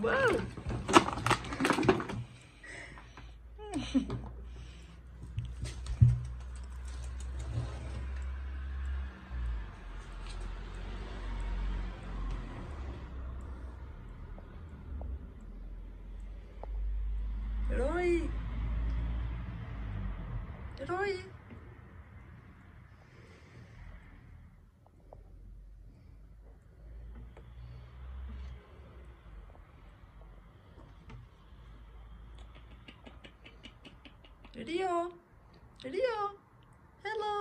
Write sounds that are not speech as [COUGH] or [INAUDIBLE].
Whoa. [LAUGHS] Roy. Roy. Rio. Rio. Hello.